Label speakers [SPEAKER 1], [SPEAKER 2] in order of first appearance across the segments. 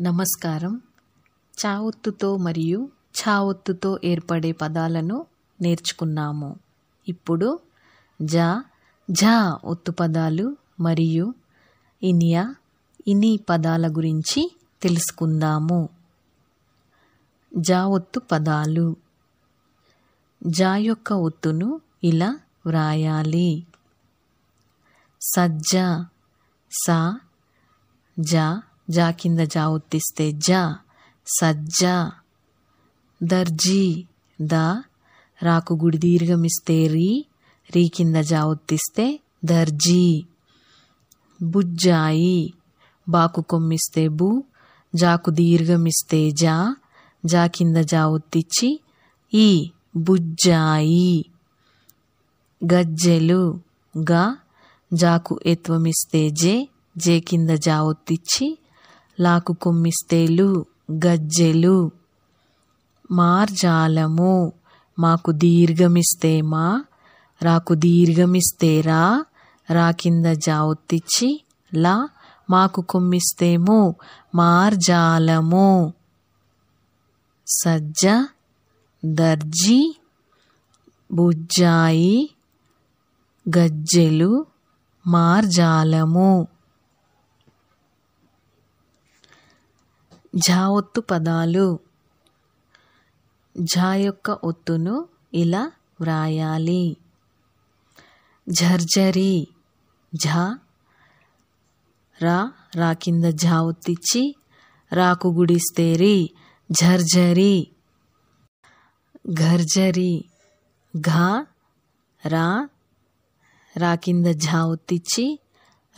[SPEAKER 1] నమస్కారం. చావొత్తుతో ఒత్తుతో మరియు ఛా ఒత్తుతో ఏర్పడే పదాలను నేర్చుకున్నాము. ఇప్పుడు జా ఝా ఒత్తు పదాలు మరియు ఇనియా ఇని పదాల గురించి తెలుసుకుందాము. జా ఒత్తు పదాలు. జా యొక్క ఒత్తును ఇలా వ్రాయాలి. సజ్జ సా జా జా కింద జా ఉత్తిస్తే జా సజ్జా దర్జీ ద రాకు గుడి దీర్ఘమిస్తే రీ రీ కింద జా ఉత్తిస్తే దర్జీ. బుజ్జాయి బాకు కొమ్మిస్తే బు జాకు దీర్ఘమిస్తే జా జా కింద జా ఒత్తిచ్చి ఈ బుజ్జాయి. గజ్జెలు గా జాకు ఎత్వమిస్తే జే జే కింద జా ఒత్తిచ్చి లాకు కొమ్మిస్తేలు గజ్జెలు మార్జాలము. మాకు దీర్ఘమిస్తే మా రాకు దీర్ఘమిస్తే రా రా కింద జావుతిచ్చి లా మాకు కొమ్మిస్తేము మార్జాలము. సజ్జ దర్జీ బుజ్జాయి గజ్జెలు మార్జాలము. ఝా ఒత్తు పదాలు. ఝా యొక్క ఒత్తును ఇలా వ్రాయాలి. ఝర్జరి ఝా. రా రా కింద ఝా ఒత్తిచ్చి రాకు గుడిస్తేరి ఝర్జరి ఘర్జరి. ఘా. రా రా కింద ఝా ఒత్తిచ్చి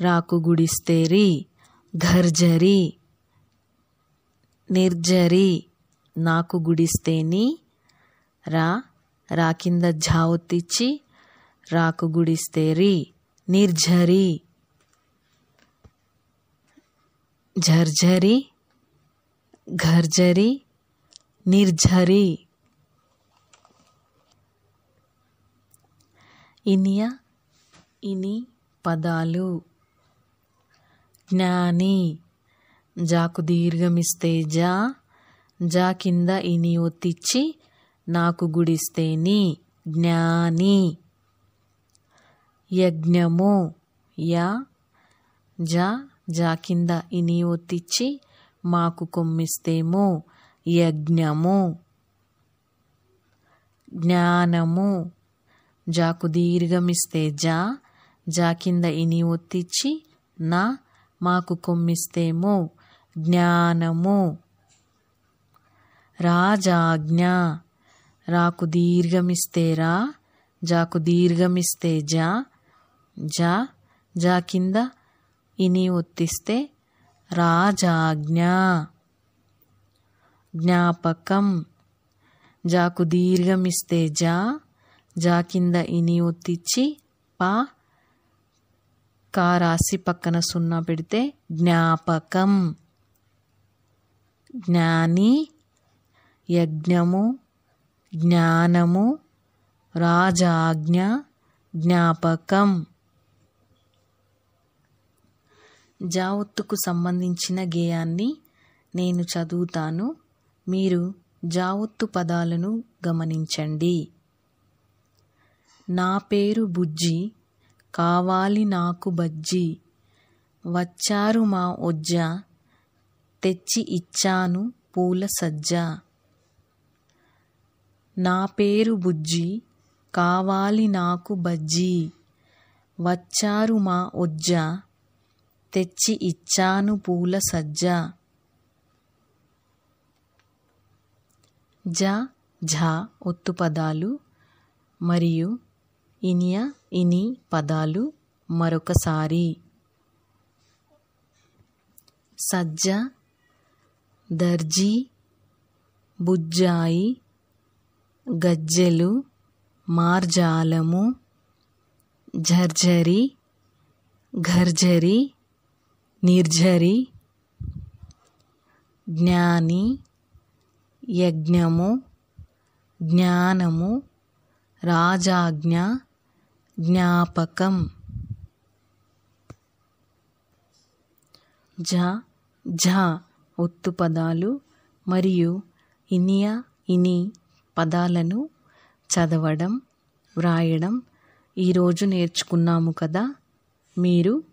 [SPEAKER 1] రాకు గుడిస్తేరి ఘర్జరీ. నిర్జరి నాకు గుడిస్తేని రా రా కింద ఝా ఒత్తిచ్చి రాకు గుడిస్తే రి నిర్జరి. ఝర్ఝరి ఘర్జరి నిర్జరి. ఇనియ ఇని పదాలు జ్ఞాని. జాకు దీర్ఘమిస్తే జా జా కింద ఇని ఒత్తిచ్చి నాకు గుడిస్తే నీ జ్ఞాని. యజ్ఞము యా జా జా కింద ఇని ఒత్తిచ్చి మాకు కొమ్మిస్తేమో యజ్ఞము. జ్ఞానము జాకు దీర్ఘమిస్తే జా జా కింద ఇని ఒత్తిచ్చి నా మాకు కొమ్మిస్తేమో జ్ఞానము. రాజాజ్ఞ. రాకు దీర్ఘమిస్తే రా జాకు దీర్ఘమిస్తే జా జా జా కింద ఇని ఒత్తిస్తే రాజాజ్ఞ. జ్ఞాపకం. జాకు దీర్ఘమిస్తే జా జా కింద ఇని ఒత్తిచ్చి పా కా రాసి పక్కన సున్నా పెడితే జ్ఞాపకం. జ్ఞాని యజ్ఞము జ్ఞానము రాజాజ్ఞ జ్ఞాపకం. జావత్తుకు సంబంధించిన గేయాన్ని నేను చదువుతాను. మీరు జావత్తు పదాలను గమనించండి. నా పేరు బుజ్జి కావాలి నాకు బజ్జి. వచ్చారు మా ఒజ్జ తెచ్చి ఇచ్చాను పూల సజ్జ. నా పేరు బుజ్జి కావాలి నాకు బజ్జీ. వచ్చారు మా ఒజ్జ తెచ్చి ఇచ్చాను పూల సజ్జ. జ ఝ ఒత్తు పదాలు మరియు ఇనియా ఇని పదాలు మరొకసారి. సజ్జ దర్జీ బుజ్జాయి గజ్జెలు మార్జాలము ఝర్జరి ఘర్జరి నిర్జరి జ్ఞాని యజ్ఞము జ్ఞానము రాజాజ్ఞ జ్ఞాపకం. ఝ ఝ ఒత్తు పదాలు మరియు ఇనియా ఇని పదాలను చదవడం వ్రాయడం ఈరోజు నేర్చుకున్నాము కదా. మీరు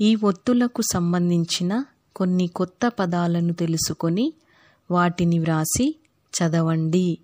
[SPEAKER 1] ఈ ఒత్తులకు సంబంధించిన కొన్ని కొత్త పదాలను తెలుసుకొని వాటిని వ్రాసి చదవండి.